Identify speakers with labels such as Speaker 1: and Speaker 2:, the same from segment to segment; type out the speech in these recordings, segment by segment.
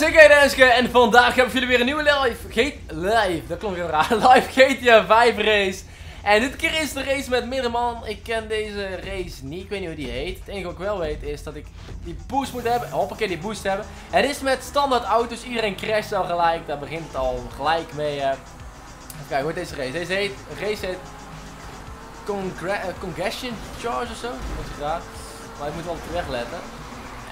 Speaker 1: En heren, en vandaag hebben jullie weer een nieuwe live, live, dat klonk heel raar, live GTA 5 race. En dit keer is de race met middenman. Ik ken deze race niet, ik weet niet hoe die heet. Het enige wat ik wel weet is dat ik die boost moet hebben, hoppakee die boost hebben. Het is met standaard auto's, iedereen crasht al gelijk, daar begint het al gelijk mee. Kijken, hoe heet deze race? Deze heet, race heet uh, Congestion Charge of zo, dat is graag. Maar ik moet wel op de weg letten.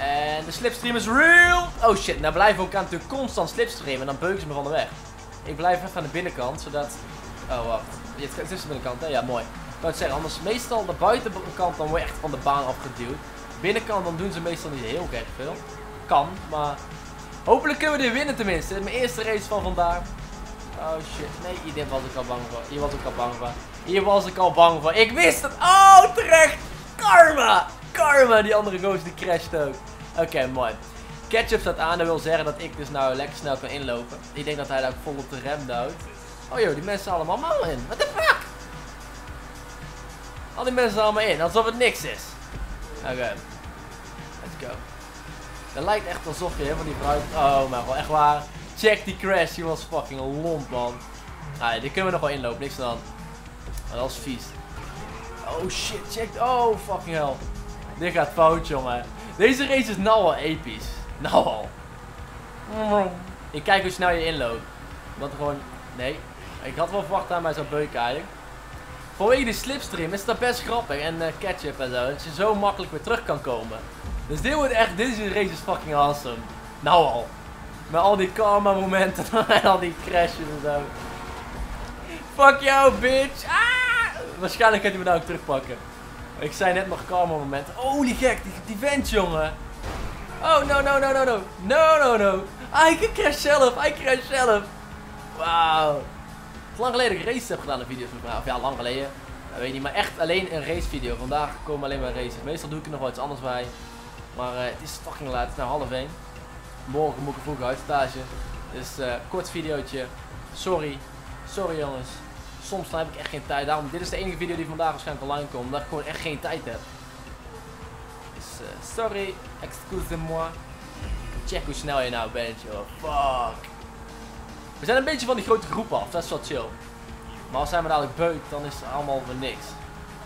Speaker 1: En de slipstream is real. Oh shit, nou blijven aan natuurlijk constant slipstreamen. En dan beuken ze me van de weg. Ik blijf even aan de binnenkant, zodat... Oh, wacht. Het is de binnenkant? Ja, mooi. Ik wou het zeggen, anders meestal de buitenkant dan je echt van de baan afgeduwd. Binnenkant dan doen ze meestal niet heel gek veel. Kan, maar... Hopelijk kunnen we dit winnen tenminste. Mijn eerste race van vandaag. Oh shit, nee, hier was ik al bang voor. Hier was ik al bang voor. Hier was ik al bang voor. Ik wist het! Oh, terecht! Karma! Karma. Die andere ghost die crasht ook. Oké, mooi. Ketchup staat aan. Dat wil zeggen dat ik dus nou lekker snel kan inlopen. Ik denk dat hij daar vol op de rem duwt. Oh joh, die mensen allemaal in. What the fuck? Al die mensen allemaal in. Alsof het niks is. Oké. Let's go. Het lijkt echt alsof je helemaal niet vooruit... Oh mijn god, echt waar. Check die crash. Die was fucking lomp, man. Ah, die kunnen we nog wel inlopen. Niks dan. Maar dat is vies. Oh shit, check. Oh, fucking hell. Dit gaat fout, jongen. Deze race is nou al episch. Nou al. Ik kijk hoe snel je inloopt. Want gewoon... Nee. Ik had wel verwacht aan mij zo'n beuk eigenlijk. Vanwege die slipstream is dat best grappig. En uh, ketchup en zo. Dat je zo makkelijk weer terug kan komen. Dus dit wordt echt... Deze race is fucking awesome. Nou al. Met al die karma momenten. en al die crashes en zo. Fuck jou, bitch. Ah! Waarschijnlijk gaat hij me nou ook terugpakken. Ik zei net nog karma moment. Oh, die gek. Die, vent, jongen. Oh, no, no, no, no, no. No, no, no. Ah, ik crash zelf. Hij crash zelf. Wauw. Het lang geleden ik races heb gedaan in video's met Of ja, lang geleden. Dat weet niet. Maar echt alleen een race video. Vandaag komen alleen maar races. Meestal doe ik er nog wel iets anders bij. Maar uh, het is fucking laat. Het is nou half één. Morgen moet ik vroeg uit stage. Dus uh, kort videootje. Sorry. Sorry jongens soms dan heb ik echt geen tijd. Daarom, dit is de enige video die vandaag waarschijnlijk online komt. Omdat ik gewoon echt geen tijd heb. Dus uh, sorry, excusez-moi. Check hoe snel je nou bent, joh. Fuck. We zijn een beetje van die grote groep af. Dat is wel chill. Maar als hij me dadelijk beukt, dan is het allemaal voor niks.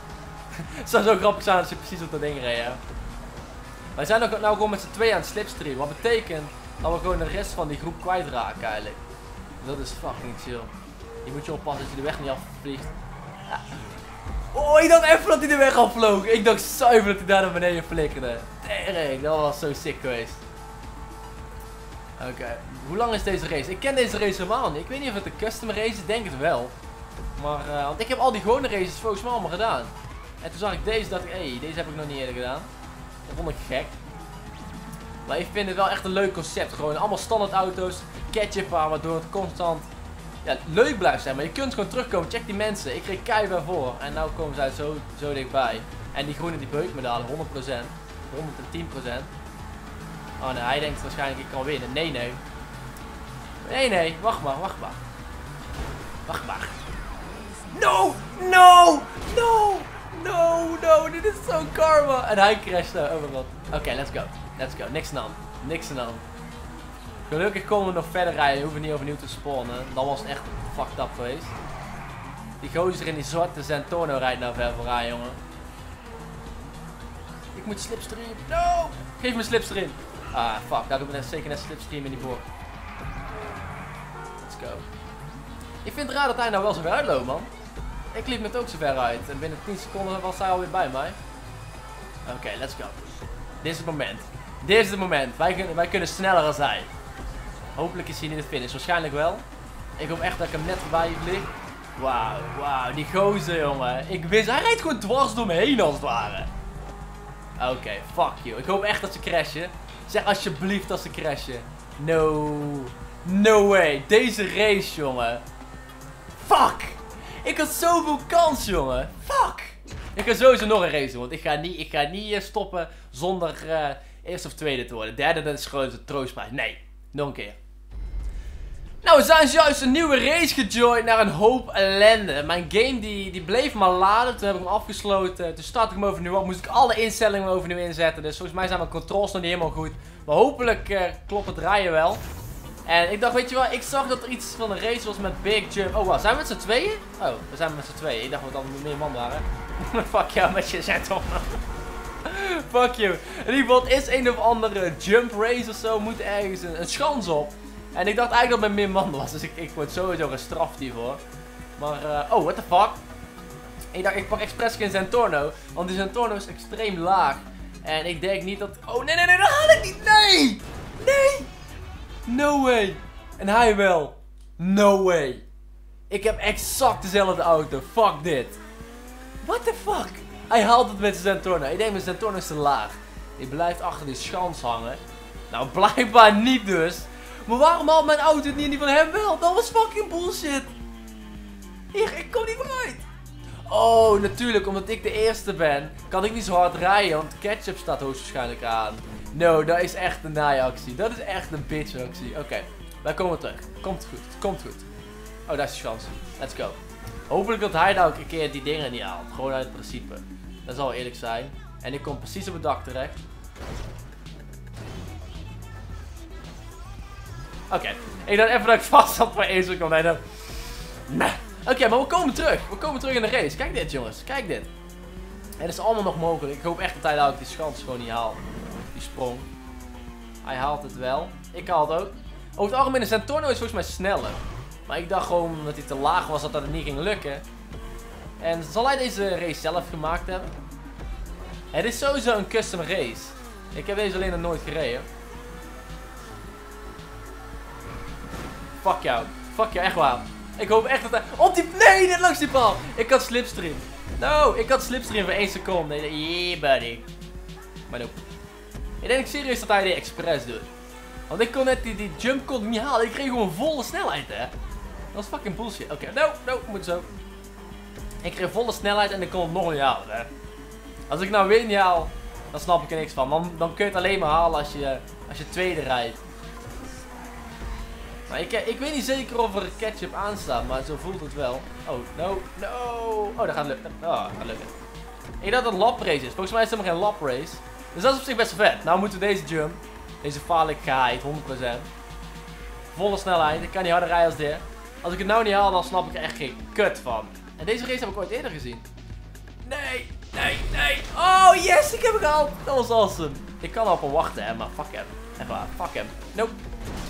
Speaker 1: het zou zo grappig zijn als je precies op dat ding reed, hè. Wij zijn ook nou gewoon met z'n twee aan het slipstream. Wat betekent dat we gewoon de rest van die groep kwijtraken eigenlijk. Dat is fucking chill. Je moet je oppassen dat je de weg niet afvliegt. Ja. Oh, ik dacht even dat hij de weg afvloog. Ik dacht zuiver dat hij daar naar beneden flikkerde. Tering, dat was zo sick geweest. Oké, hoe lang is deze race? Ik ken deze race helemaal niet. Ik weet niet of het een custom race is, denk het wel. Maar, uh, want ik heb al die gewone races volgens mij allemaal gedaan. En toen zag ik deze, dacht ik, hé, hey, deze heb ik nog niet eerder gedaan. Dat vond ik gek. Maar ik vind het wel echt een leuk concept. Gewoon allemaal standaard auto's, ketchup aan, waardoor het constant ja, leuk blijft zijn. Maar je kunt gewoon terugkomen. Check die mensen. Ik kreeg keihard voor. En nu komen zij zo, zo dichtbij. En die groene die beukt me 100%. 110%. Oh nee, hij denkt waarschijnlijk ik kan winnen. Nee, nee. Nee, nee. Wacht maar, wacht maar. Wacht maar. No! No! No! No, no, dit is zo karma. En hij crasht. Oh mijn god. Oké, let's go. Let's go. Niks aan. Niks aan. Gelukkig konden we nog verder rijden. We hoeven niet overnieuw te spawnen. Dan was echt fucked up geweest. Die gozer in die zwarte Zentorno rijdt nou ver vooraan, jongen. Ik moet slipstream. No! Geef me slipstream. Ah, fuck. Daar heb ik zeker net slipstream in die bocht. Let's go. Ik vind het raar dat hij nou wel zo ver uitloopt, man. Ik liep met ook zo ver uit. En binnen 10 seconden was hij alweer bij mij. Oké, let's go. Dit is het moment. Dit is het moment. Wij, kunnen, wij kunnen sneller als hij. Hopelijk is hij niet de finish. Waarschijnlijk wel. Ik hoop echt dat ik hem net voorbij vlieg. Wauw, wauw. Die gozer, jongen. Ik wist, hij rijdt gewoon dwars door me heen als het ware. Oké, fuck you. Ik hoop echt dat ze crashen. Zeg alsjeblieft dat ze crashen. No. No way. Deze race, jongen. Fuck. Ik had zoveel kans, jongen. Fuck. Ik ga sowieso nog een race doen. Want ik ga niet, ik ga niet uh, stoppen zonder uh, eerste of tweede te worden. Derde, dat is gewoon een troostprijs. Nee. Nog een keer. Nou, we zijn juist een nieuwe race gejoined naar een hoop ellende. Mijn game die, die bleef maar laden. Toen heb ik hem afgesloten. Toen start ik hem overnieuw op. Moest ik alle instellingen overnieuw inzetten. Dus volgens mij zijn mijn controls nog niet helemaal goed. Maar hopelijk uh, klopt het rijden wel. En ik dacht, weet je wel, ik zag dat er iets van een race was met Big Jump. Oh, wat, zijn we met z'n tweeën? Oh, we zijn met z'n tweeën. Ik dacht dat we meer man waren. Fuck jou met je zet op. Fuck you. In ieder geval, is een of andere jump race of zo. Moet ergens een schans op. En ik dacht eigenlijk dat mijn min man was. Dus ik, ik word sowieso gestraft hiervoor. Maar, uh, oh, what the fuck. Ik dacht, ik pak expres geen Zentorno. Want die Zentorno is extreem laag. En ik denk niet dat... Oh, nee, nee, nee, dat haal ik niet. Nee! Nee! No way. En hij wel. No way. Ik heb exact dezelfde auto. Fuck dit. What the fuck? Hij haalt het met zijn Zentorno. Ik denk mijn Zentorno is te laag. Hij blijft achter die schans hangen. Nou, blijkbaar niet dus. Maar waarom haalt mijn auto niet en die van hem wel? Dat was fucking bullshit. Ik kom niet vooruit. Oh, natuurlijk, omdat ik de eerste ben, kan ik niet zo hard rijden, want ketchup staat hoogstwaarschijnlijk aan. No, dat is echt een naaiactie. Dat is echt een bitch actie. Oké, wij komen terug. Komt goed, komt goed. Oh, daar is de kans. Let's go. Hopelijk dat hij nou een keer die dingen niet haalt. Gewoon uit het principe. Dat zal eerlijk zijn. En ik kom precies op het dak terecht. Oké, ik dacht even dat ik vast zat voor één seconde. Dan... Oké, maar we komen terug. We komen terug in de race. Kijk dit, jongens. Kijk dit. Het is allemaal nog mogelijk. Ik hoop echt dat hij ook die schans gewoon niet haalt. Die sprong. Hij haalt het wel. Ik haal het ook. Over het algemeen, de Centorno is volgens mij sneller. Maar ik dacht gewoon dat hij te laag was, dat dat niet ging lukken. En zal hij deze race zelf gemaakt hebben? Het is sowieso een custom race. Ik heb deze alleen nog nooit gereden. Fuck jou. Fuck jou, echt waar. Ik hoop echt dat hij... Op die... Nee, net langs die bal. Ik had slipstream. No, ik had slipstream voor 1 seconde. Yeah, buddy. Maar nope. Ik denk serieus dat hij dit expres doet. Want ik kon net die, die jump kon niet halen. Ik kreeg gewoon volle snelheid, hè. Dat was fucking bullshit. Oké, no, no, moet zo. Ik kreeg volle snelheid en ik kon het nog niet halen, hè. Als ik nou weer haal, dan snap ik er niks van. Dan, dan kun je het alleen maar halen als je, als je tweede rijdt. Maar ik, ik weet niet zeker of er ketchup aanstaat, maar zo voelt het wel. Oh, no, no. Oh, dat gaat lukken. Oh, dat gaat lukken. Ik dacht dat het een lap race is. Volgens mij is het helemaal geen lap race. Dus dat is op zich best vet. Nou moeten we deze jump, deze vaardigheid, 100%. Volle snelheid. Ik kan niet harder rijden als dit. Als ik het nou niet haal, dan snap ik er echt geen kut van. En deze race heb ik ooit eerder gezien. Nee, nee, nee. Oh, yes, ik heb hem gehaald. Dat was awesome. Ik kan op hem wachten, hè, maar fuck hem. Echt waar, fuck hem. Nope.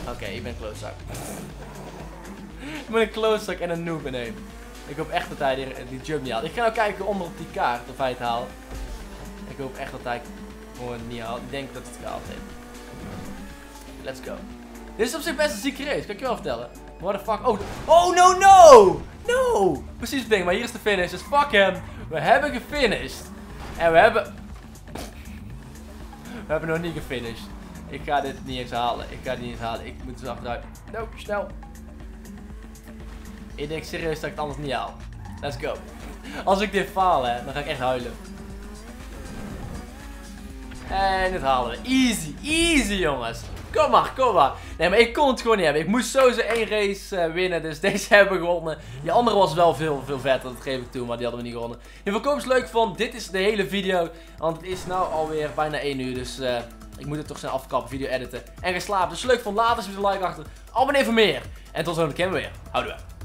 Speaker 1: Oké, ik ben een klootzak. ik ben een klootzak en een noob in. Ik hoop echt dat hij die, die jump niet haalt. Ik ga nou kijken onder op die kaart of hij het haalt. Ik hoop echt dat hij gewoon niet haalt. Ik denk dat het gehaald heeft. Let's go. Dit is op zich best een zieke race, kan ik je wel vertellen. What the fuck? Oh, oh no, no! No! Precies het ding, maar hier is de finish, dus fuck hem. We hebben gefinished. En we hebben... We hebben nog niet gefinished. Ik ga dit niet eens halen. Ik ga het niet eens halen. Ik moet dus achteruit. No, snel. Ik denk serieus dat ik het anders niet haal. Let's go. Als ik dit faal, hè, dan ga ik echt huilen. En dit halen we. Easy, easy jongens. Kom maar, kom maar. Nee, maar ik kon het gewoon niet hebben. Ik moest sowieso één race uh, winnen. Dus deze hebben we gewonnen. Die andere was wel veel, veel vetter. Dat geef ik toe. Maar die hadden we niet gewonnen. In ieder geval, leuk vond. Dit is de hele video. Want het is nou alweer bijna 1 uur. Dus... Uh, ik moet het toch snel afkappen, video editen en gaan slapen. Dus leuk vond, laat eens een like achter. Abonneer voor meer. En tot zometeen weer. Houden we.